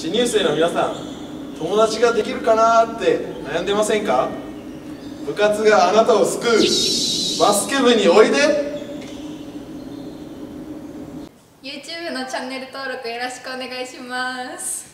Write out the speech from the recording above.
新入生の皆さん友達ができるかなって悩んでませんか？部活があなたを救うバスケ部においで。YouTube のチャンネル登録よろしくお願いします。